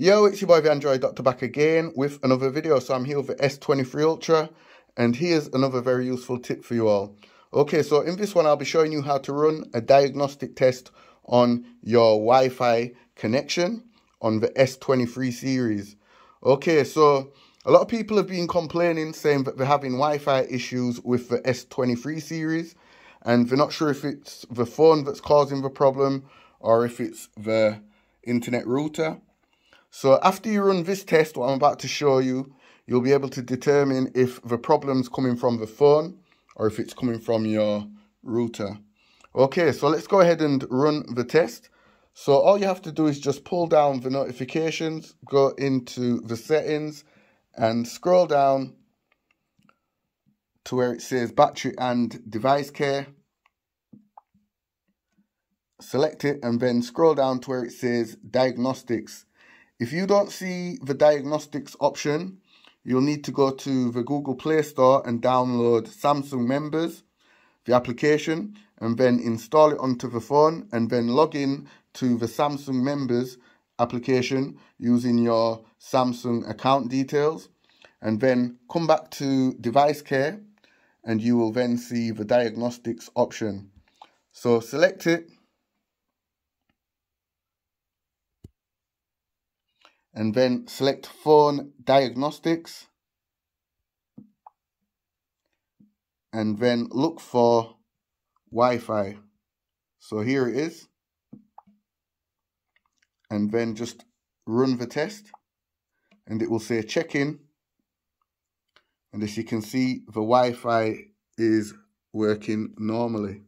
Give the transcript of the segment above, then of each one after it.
Yo, it's your boy the Android Doctor back again with another video. So I'm here with the S23 Ultra and here's another very useful tip for you all. Okay, so in this one I'll be showing you how to run a diagnostic test on your Wi-Fi connection on the S23 series. Okay, so a lot of people have been complaining saying that they're having Wi-Fi issues with the S23 series and they're not sure if it's the phone that's causing the problem or if it's the internet router. So after you run this test, what I'm about to show you, you'll be able to determine if the problem's coming from the phone or if it's coming from your router. Okay, so let's go ahead and run the test. So all you have to do is just pull down the notifications, go into the settings and scroll down to where it says battery and device care. Select it and then scroll down to where it says diagnostics if you don't see the diagnostics option, you'll need to go to the Google Play Store and download Samsung Members, the application, and then install it onto the phone and then log in to the Samsung Members application using your Samsung account details and then come back to device care and you will then see the diagnostics option. So select it and then select phone diagnostics and then look for Wi-Fi. So here it is. And then just run the test and it will say check in. And as you can see, the Wi-Fi is working normally.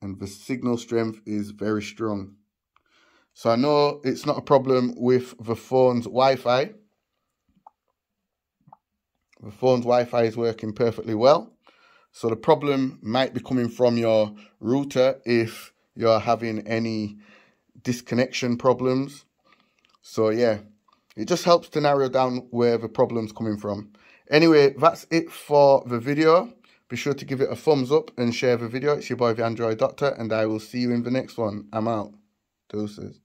And the signal strength is very strong. So I know it's not a problem with the phone's Wi-Fi. The phone's Wi-Fi is working perfectly well. So the problem might be coming from your router if you're having any disconnection problems. So yeah, it just helps to narrow down where the problem's coming from. Anyway, that's it for the video. Be sure to give it a thumbs up and share the video. It's your boy, the Android Doctor, and I will see you in the next one. I'm out. Deuces.